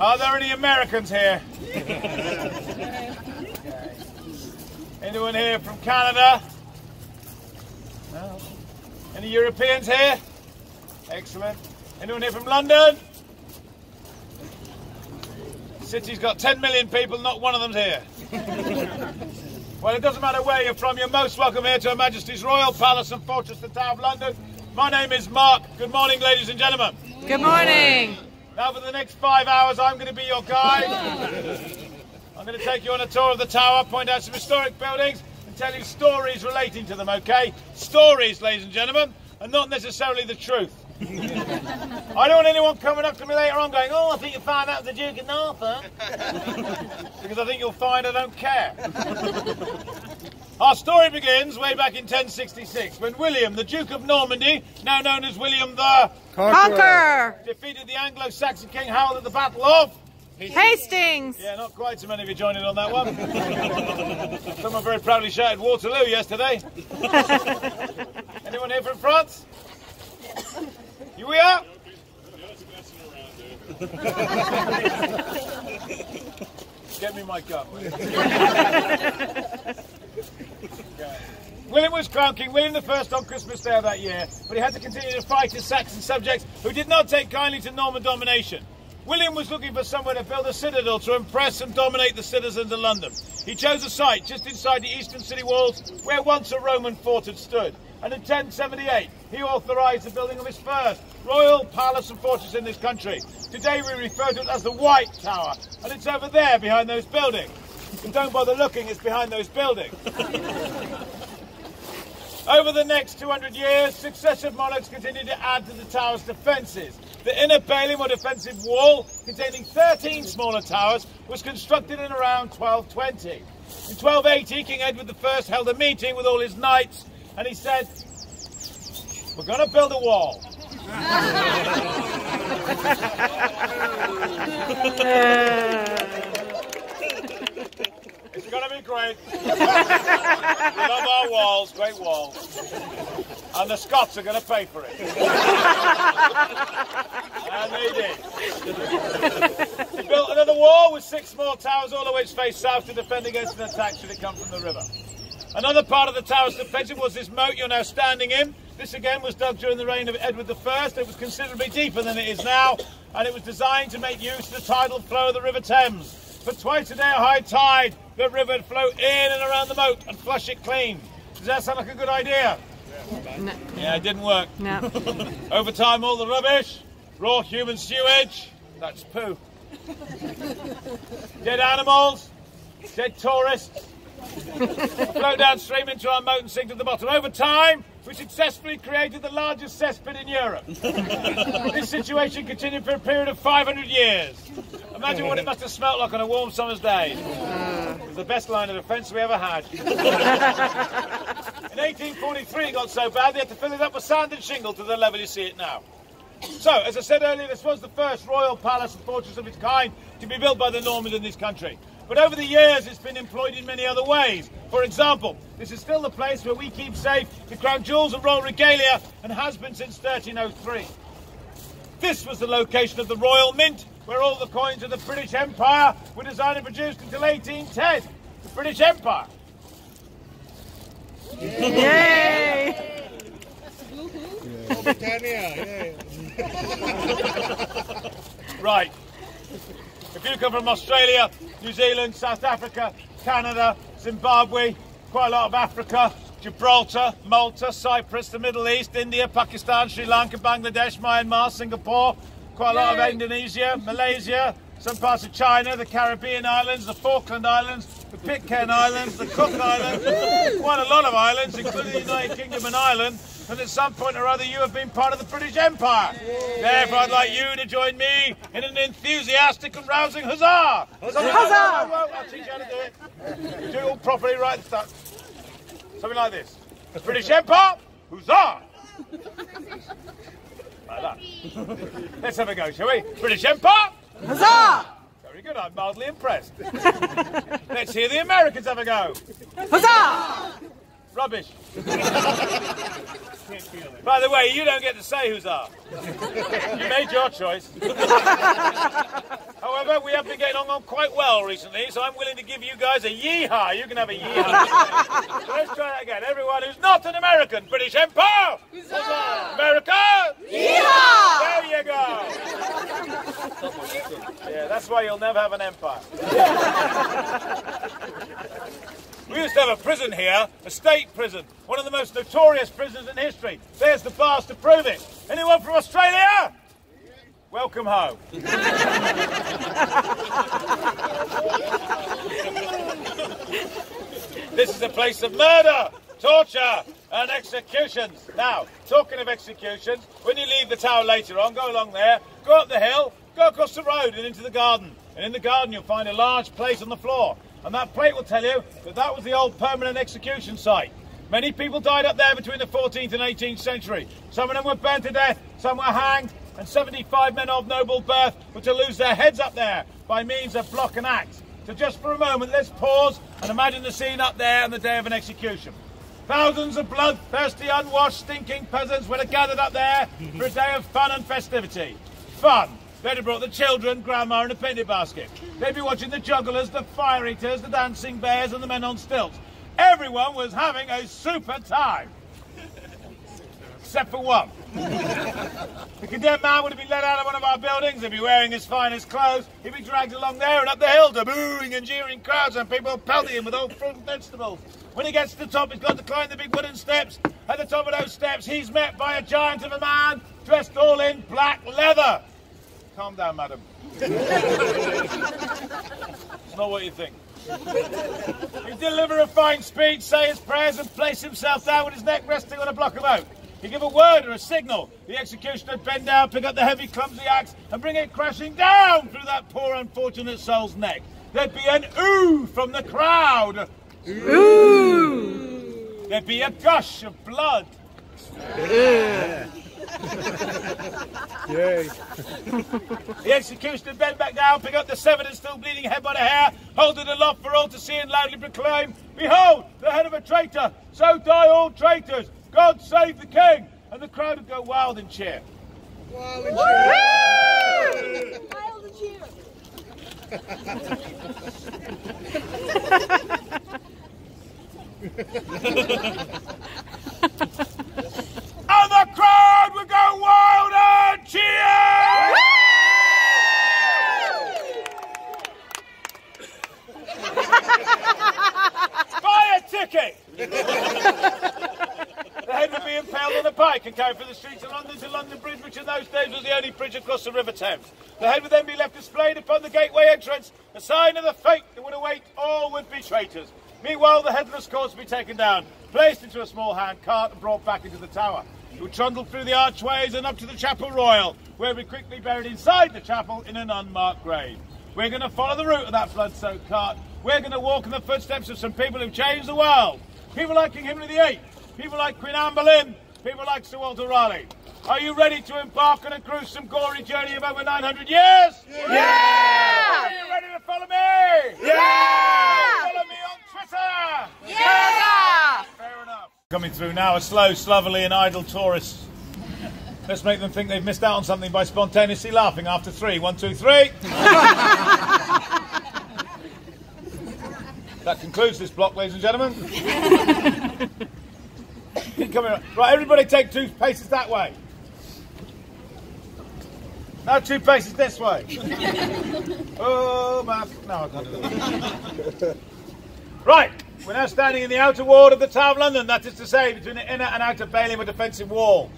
Are there any Americans here? Anyone here from Canada? No. Any Europeans here? Excellent. Anyone here from London? The city's got 10 million people, not one of them's here. well, it doesn't matter where you're from, you're most welcome here to Her Majesty's Royal Palace and Fortress, the Tower of London. My name is Mark. Good morning, ladies and gentlemen. Good morning. Now, for the next five hours, I'm going to be your guide. I'm going to take you on a tour of the tower, point out some historic buildings, and tell you stories relating to them, okay? Stories, ladies and gentlemen, and not necessarily the truth. I don't want anyone coming up to me later on going, oh, I think you found out the Duke of Norfolk. because I think you'll find I don't care. Our story begins way back in 1066 when William, the Duke of Normandy, now known as William the Conqueror, defeated the Anglo-Saxon King Harold at the Battle of Hastings. Yeah, not quite so many of you joining on that one. Someone very proudly shouted Waterloo yesterday. Anyone here from France? Here we are. Get me my gun. William was crowned William I on Christmas Day of that year, but he had to continue to fight his Saxon subjects who did not take kindly to Norman domination. William was looking for somewhere to build a citadel to impress and dominate the citizens of London. He chose a site just inside the eastern city walls where once a Roman fort had stood. And in 1078, he authorised the building of his first royal palace and fortress in this country. Today we refer to it as the White Tower, and it's over there behind those buildings. And don't bother looking, it's behind those buildings. Over the next 200 years, successive monarchs continued to add to the tower's defences. The inner bailey or defensive wall, containing 13 smaller towers, was constructed in around 1220. In 1280, King Edward I held a meeting with all his knights and he said, We're going to build a wall. It's going to be great. we love our walls, great walls. And the Scots are going to pay for it. and they did. He built another wall with six small towers, all of which face south to defend against an attack should it come from the river. Another part of the tower's defensive was this moat you're now standing in. This again was dug during the reign of Edward I. It was considerably deeper than it is now, and it was designed to make use of the tidal flow of the River Thames. For twice a day at high tide, the river would flow in and around the moat and flush it clean. Does that sound like a good idea? No. Yeah, it didn't work. No. Over time, all the rubbish, raw human sewage, that's poo. Dead animals, dead tourists, flow downstream into our moat and sink to the bottom. Over time, we successfully created the largest cesspit in Europe. this situation continued for a period of 500 years. Imagine what it must have smelt like on a warm summer's day. Was the best line of defence we ever had. In 1843 it got so bad they had to fill it up with sand and shingle to the level you see it now. So, as I said earlier, this was the first royal palace and fortress of its kind to be built by the Normans in this country. But over the years, it's been employed in many other ways. For example, this is still the place where we keep safe the crown jewels and royal regalia and has been since 1303. This was the location of the Royal Mint, where all the coins of the British Empire were designed and produced until 1810. The British Empire. Yay! Britannia. Right. If you come from Australia, New Zealand, South Africa, Canada, Zimbabwe, quite a lot of Africa, Gibraltar, Malta, Cyprus, the Middle East, India, Pakistan, Sri Lanka, Bangladesh, Myanmar, Singapore, quite a lot of Indonesia, Malaysia, some parts of China, the Caribbean islands, the Falkland Islands, the Pitcairn Islands, the Cook Islands, quite a lot of islands, including the United Kingdom and Ireland. And at some point or other, you have been part of the British Empire. Therefore, I'd like you to join me in an enthusiastic and rousing huzzah! Huzzah! Huzzah! I'll teach you how to do it. Do it all properly, right start. Something like this. The British Empire, huzzah! Like that. Let's have a go, shall we? British Empire, Huzzah! very good, I'm mildly impressed. Let's hear the Americans have a go. Huzzah! Rubbish. By the way, you don't get to say huzzah. You made your choice. However, we have been getting on quite well recently, so I'm willing to give you guys a yeehaw. You can have a yeehaw. so let's try that again. Everyone who's not an American, British Empire! America! Yeehaw! There you go. Yeah, that's why you'll never have an empire. We used to have a prison here, a state prison, one of the most notorious prisons in history. There's the bars to prove it. Anyone from Australia? Welcome home. this is a place of murder, torture, and executions. Now, talking of executions, when you leave the tower later on, go along there, go up the hill, go across the road and into the garden. And in the garden, you'll find a large plate on the floor. And that plate will tell you that that was the old permanent execution site. Many people died up there between the 14th and 18th century. Some of them were burnt to death, some were hanged, and 75 men of noble birth were to lose their heads up there by means of block and axe. So just for a moment, let's pause and imagine the scene up there on the day of an execution. Thousands of bloodthirsty, unwashed, stinking peasants would have gathered up there for a day of fun and festivity. Fun, They'd have brought the children, grandma, and a penny basket. They'd be watching the jugglers, the fire eaters, the dancing bears, and the men on stilts. Everyone was having a super time. Except for one. the condemned man would have been let out of one of our buildings. He'd be wearing his finest clothes. He'd be dragged along there and up the hill to booing and jeering crowds and people pelting him with old fruit and vegetables. When he gets to the top, he's got to climb the big wooden steps. At the top of those steps, he's met by a giant of a man dressed all in black leather. Calm down, madam. it's not what you think. He'd deliver a fine speech, say his prayers, and place himself down with his neck resting on a block of oak. He'd give a word or a signal. The executioner would bend down, pick up the heavy, clumsy axe, and bring it crashing down through that poor, unfortunate soul's neck. There'd be an ooh from the crowd. Ooh! There'd be a gush of blood. Yeah. Yay. the executioner bent back down, pick up the severed and still bleeding head by the hair, hold it aloft for all to see and loudly proclaim, Behold, the head of a traitor, so die all traitors, God save the king. And the crowd would go wild and cheer. Wild and cheer. Wild and cheer. and the crowd would go wild and cheer! Buy a ticket! the head would be impaled on a pike and carried through the streets of London to London Bridge, which in those days was the only bridge across the River Thames. The head would then be left displayed upon the gateway entrance, a sign of the fate that would await all would-be traitors. Meanwhile, the headless corpse would be taken down, placed into a small hand cart and brought back into the tower. It would trundle through the archways and up to the Chapel Royal, where we quickly buried inside the chapel in an unmarked grave. We're going to follow the route of that blood-soaked cart. We're going to walk in the footsteps of some people who've changed the world. People like King Henry VIII, people like Queen Anne Boleyn, people like Sir Walter Raleigh. Are you ready to embark on a gruesome, gory journey of over 900 years? Yeah! yeah! Are you ready to follow me? Yeah! Follow me on Twitter? Yeah! Fair enough. Coming through now are slow, slovenly and idle tourists. Let's make them think they've missed out on something by spontaneously laughing after three. One, two, three. that concludes this block, ladies and gentlemen. Keep coming on. Right, everybody take two paces that way. Now two paces this way. oh, man. No, I can't do that. Right, we're now standing in the outer ward of the Tower of London, that is to say, between the inner and outer bailey of a defensive wall.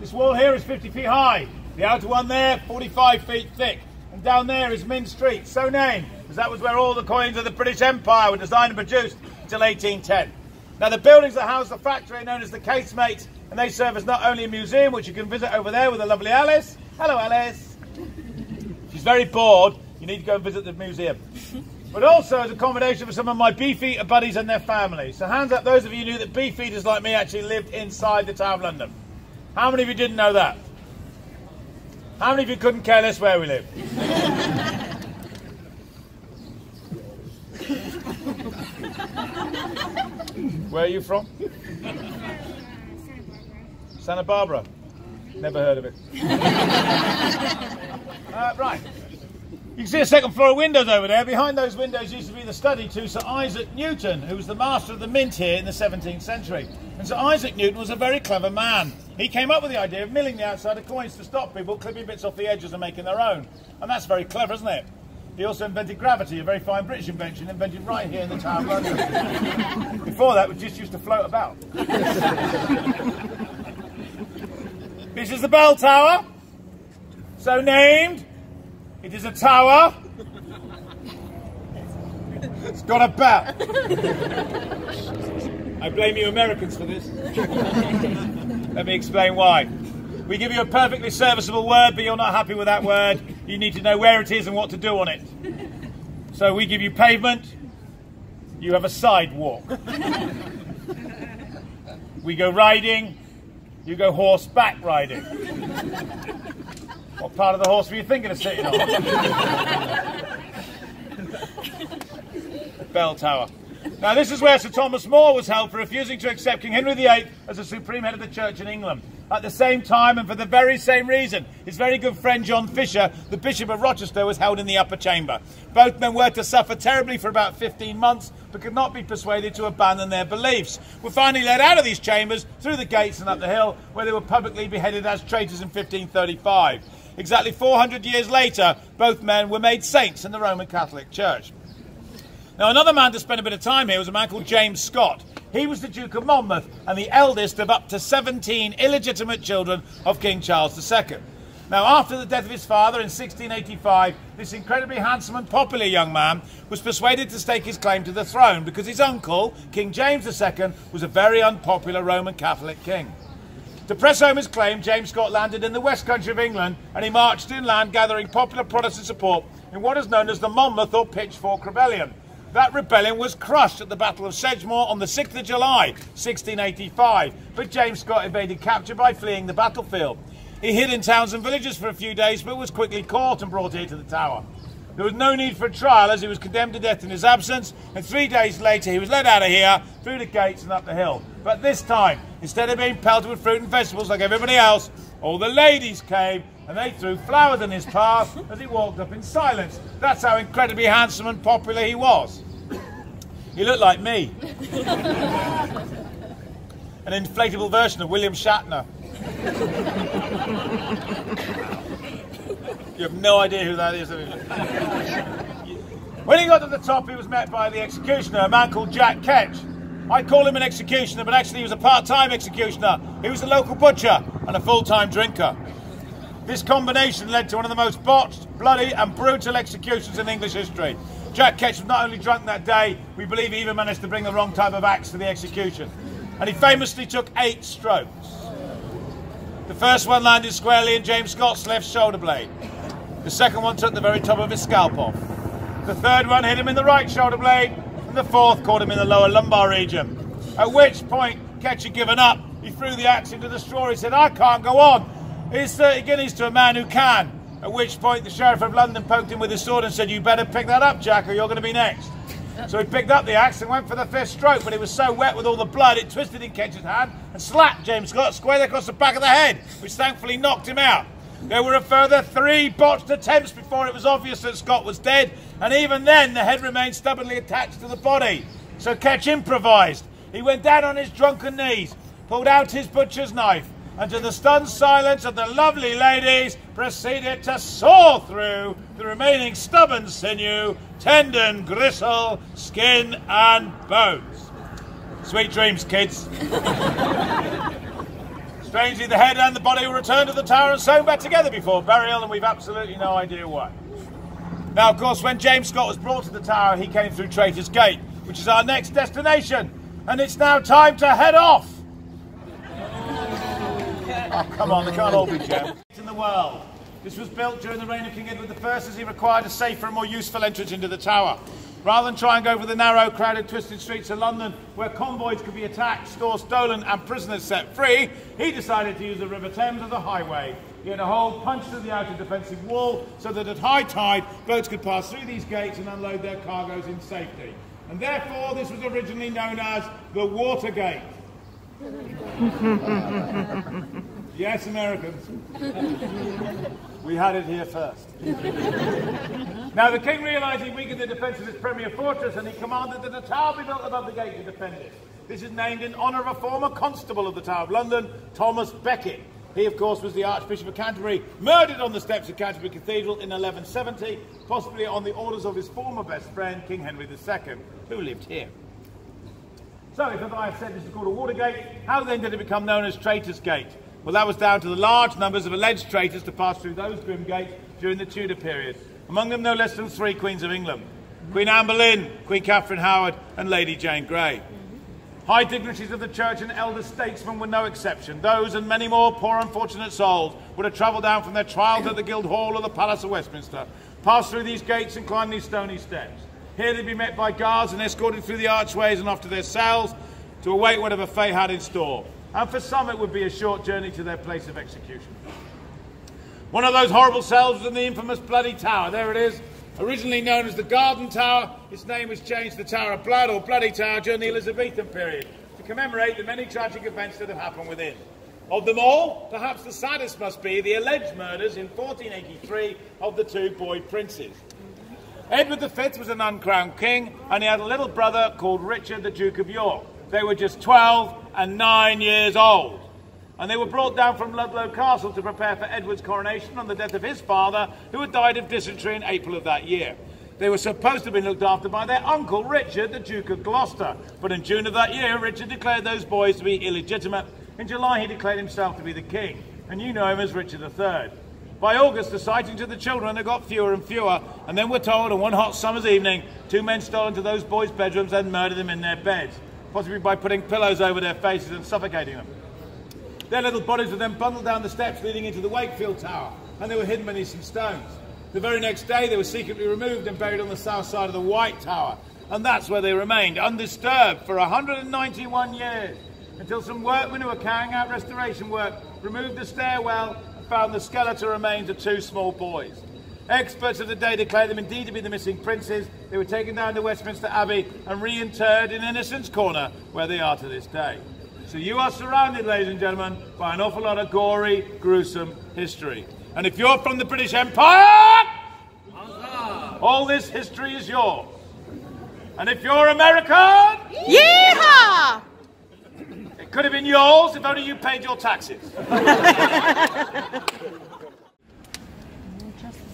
This wall here is 50 feet high, the outer one there 45 feet thick, and down there is Mint Street, so named, because that was where all the coins of the British Empire were designed and produced until 1810. Now the buildings that house the factory are known as the Casemates, and they serve as not only a museum, which you can visit over there with the lovely Alice. Hello Alice. She's very bored, you need to go and visit the museum. But also as accommodation for some of my beefeater buddies and their families. So hands up those of you who knew that beefeaters like me actually lived inside the Tower of London. How many of you didn't know that? How many of you couldn't care less where we live? Where are you from? Santa Barbara. Never heard of it. uh, right. You can see a second floor of windows over there. Behind those windows used to be the study to Sir Isaac Newton, who was the master of the mint here in the 17th century. And Sir Isaac Newton was a very clever man. He came up with the idea of milling the outside of coins to stop people clipping bits off the edges and making their own. And that's very clever, isn't it? He also invented gravity, a very fine British invention, invented right here in the Tower of London. Before that, we just used to float about. this is the bell tower, so named. It is a tower. It's got a bell. I blame you Americans for this. Let me explain why. We give you a perfectly serviceable word, but you're not happy with that word. You need to know where it is and what to do on it. So we give you pavement, you have a sidewalk. we go riding, you go horseback riding. What part of the horse were you thinking of sitting on? Bell Tower. Now, this is where Sir Thomas More was held for refusing to accept King Henry VIII as the supreme head of the church in England. At the same time, and for the very same reason, his very good friend John Fisher, the Bishop of Rochester, was held in the upper chamber. Both men were to suffer terribly for about 15 months, but could not be persuaded to abandon their beliefs. Were finally led out of these chambers, through the gates and up the hill, where they were publicly beheaded as traitors in 1535. Exactly 400 years later, both men were made saints in the Roman Catholic Church. Now, another man to spend a bit of time here was a man called James Scott. He was the Duke of Monmouth and the eldest of up to 17 illegitimate children of King Charles II. Now, after the death of his father in 1685, this incredibly handsome and popular young man was persuaded to stake his claim to the throne because his uncle, King James II, was a very unpopular Roman Catholic king. To press home his claim, James Scott landed in the west country of England and he marched inland gathering popular Protestant support in what is known as the Monmouth or Pitchfork Rebellion. That rebellion was crushed at the Battle of Sedgemoor on the 6th of July, 1685, but James Scott evaded capture by fleeing the battlefield. He hid in towns and villages for a few days, but was quickly caught and brought here to the Tower. There was no need for a trial as he was condemned to death in his absence, and three days later he was led out of here, through the gates and up the hill. But this time, instead of being pelted with fruit and vegetables like everybody else, all the ladies came and they threw flowers in his path as he walked up in silence. That's how incredibly handsome and popular he was. He looked like me. An inflatable version of William Shatner. you have no idea who that is. When he got to the top, he was met by the executioner, a man called Jack Ketch. I call him an executioner, but actually he was a part-time executioner. He was a local butcher and a full-time drinker. This combination led to one of the most botched, bloody and brutal executions in English history. Jack Ketch was not only drunk that day, we believe he even managed to bring the wrong type of axe to the execution. And he famously took eight strokes. The first one landed squarely in James Scott's left shoulder blade. The second one took the very top of his scalp off. The third one hit him in the right shoulder blade, and the fourth caught him in the lower lumbar region. At which point, Ketch had given up. He threw the axe into the straw. He said, I can't go on. Here's 30 guineas to a man who can. At which point the Sheriff of London poked him with his sword and said, you better pick that up, Jack, or you're going to be next. So he picked up the axe and went for the fifth stroke, but it was so wet with all the blood, it twisted in Ketch's hand and slapped James Scott square across the back of the head, which thankfully knocked him out. There were a further three botched attempts before it was obvious that Scott was dead, and even then the head remained stubbornly attached to the body. So Ketch improvised. He went down on his drunken knees, pulled out his butcher's knife, and to the stunned silence of the lovely ladies, proceeded to saw through the remaining stubborn sinew, tendon, gristle, skin, and bones. Sweet dreams, kids. Strangely, the head and the body were returned to the tower and sewn back together before burial, and we've absolutely no idea why. Now, of course, when James Scott was brought to the tower, he came through Traitor's Gate, which is our next destination, and it's now time to head off. Come on, they can't all be gems. In the world. This was built during the reign of King Edward I as he required a safer and more useful entrance into the tower. Rather than try and go for the narrow, crowded, twisted streets of London where convoys could be attacked, stores stolen and prisoners set free, he decided to use the River Thames as a highway. He had a hole punched through the outer defensive wall so that at high tide boats could pass through these gates and unload their cargoes in safety. And therefore, this was originally known as the Watergate. yes, Americans. We had it here first. now, the king realised he weakened the defence of his premier fortress and he commanded that a tower be built above the gate to defend it. This is named in honour of a former constable of the Tower of London, Thomas Becket. He, of course, was the Archbishop of Canterbury, murdered on the steps of Canterbury Cathedral in 1170, possibly on the orders of his former best friend, King Henry II, who lived here. So, if I have said this is called a Watergate, how then did it become known as Traitors' Gate? Well, that was down to the large numbers of alleged traitors to pass through those grim gates during the Tudor period. Among them, no less than three Queens of England Queen Anne Boleyn, Queen Catherine Howard, and Lady Jane Grey. High dignitaries of the church and elder statesmen were no exception. Those and many more poor unfortunate souls would have travelled down from their trials at the Guildhall or the Palace of Westminster, passed through these gates and climbed these stony steps. Here they'd be met by guards and escorted through the archways and off to their cells to await whatever fate had in store. And for some it would be a short journey to their place of execution. One of those horrible cells was in the infamous Bloody Tower. There it is, Originally known as the Garden Tower, its name was changed to the Tower of Blood or Bloody Tower during the Elizabethan period to commemorate the many tragic events that have happened within. Of them all, perhaps the saddest must be the alleged murders in 1483 of the two boy princes. Edward V was an uncrowned king, and he had a little brother called Richard, the Duke of York. They were just 12 and 9 years old and they were brought down from Ludlow Castle to prepare for Edward's coronation on the death of his father, who had died of dysentery in April of that year. They were supposed to have been looked after by their uncle Richard, the Duke of Gloucester, but in June of that year, Richard declared those boys to be illegitimate. In July, he declared himself to be the king, and you know him as Richard III. By August, the sightings of the children had got fewer and fewer, and then we're told on one hot summer's evening, two men stole into those boys' bedrooms and murdered them in their beds, possibly by putting pillows over their faces and suffocating them. Their little bodies were then bundled down the steps leading into the Wakefield Tower, and they were hidden beneath some stones. The very next day, they were secretly removed and buried on the south side of the White Tower, and that's where they remained, undisturbed, for 191 years, until some workmen who were carrying out restoration work removed the stairwell and found the skeletal remains of two small boys. Experts of the day declared them indeed to be the missing princes. They were taken down to Westminster Abbey and reinterred in Innocents Corner, where they are to this day. So you are surrounded, ladies and gentlemen, by an awful lot of gory, gruesome history. And if you're from the British Empire, all this history is yours. And if you're American, Yeehaw! it could have been yours if only you paid your taxes.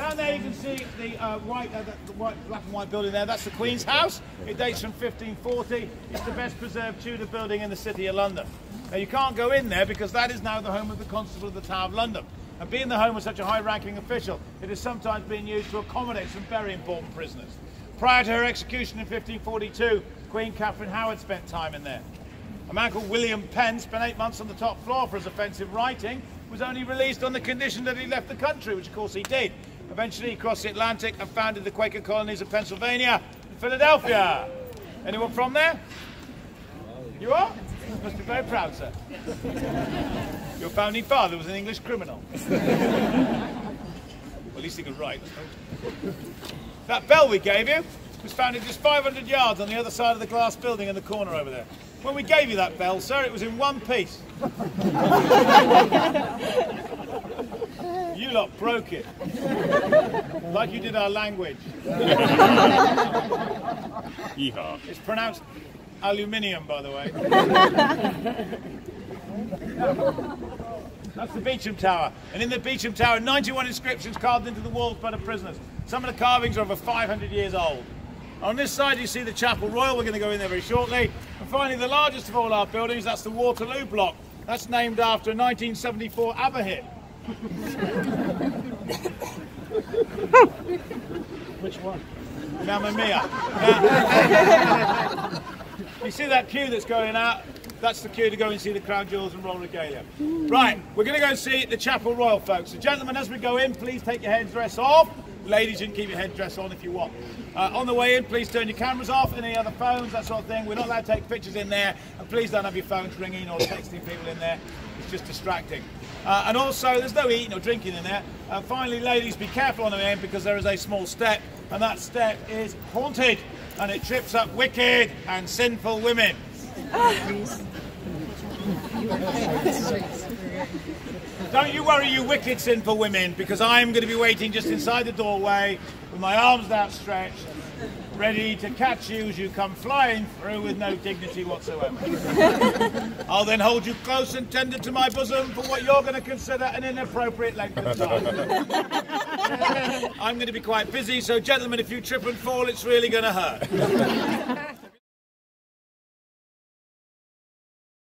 Down there you can see the uh, white, uh, the, the white, black and white building there. That's the Queen's House. It dates from 1540. It's the best preserved Tudor building in the city of London. Now you can't go in there because that is now the home of the Constable of the Tower of London. And being the home of such a high-ranking official, it has sometimes been used to accommodate some very important prisoners. Prior to her execution in 1542, Queen Catherine Howard spent time in there. A man called William Penn spent eight months on the top floor for his offensive writing, was only released on the condition that he left the country, which of course he did. Eventually he crossed the Atlantic and founded the Quaker colonies of Pennsylvania and Philadelphia. Anyone from there? You are? Must be very proud, sir. Your founding father was an English criminal. well, at least he could write. That bell we gave you was founded just 500 yards on the other side of the glass building in the corner over there. When we gave you that bell, sir, it was in one piece. You lot broke it. Like you did our language. Yeehaw. It's pronounced aluminium, by the way. That's the Beauchamp Tower. And in the Beauchamp Tower, 91 inscriptions carved into the walls by the prisoners. Some of the carvings are over 500 years old. On this side, you see the Chapel Royal. We're going to go in there very shortly. And finally, the largest of all our buildings, that's the Waterloo Block. That's named after a 1974 ABBA hit. Which one? Mamma Mia. You see that queue that's going out? That's the queue to go and see the Crown Jewels and Royal Regalia. Right, we're going to go and see the Chapel Royal, folks. So, gentlemen, as we go in, please take your headdress off. Ladies, you can keep your headdress on if you want. Uh, on the way in, please turn your cameras off, any other phones, that sort of thing. We're not allowed to take pictures in there. And please don't have your phones ringing or texting people in there. It's just distracting. Uh, and also, there's no eating or drinking in there. Finally, ladies, be careful on the in because there is a small step, and that step is haunted. and it trips up wicked and sinful women. Don't you worry, you wicked, sinful women, because I'm going to be waiting just inside the doorway with my arms outstretched, ready to catch you as you come flying through with no dignity whatsoever. I'll then hold you close and tender to my bosom for what you're going to consider an inappropriate length of time. I'm going to be quite busy, so gentlemen, if you trip and fall, it's really going to hurt.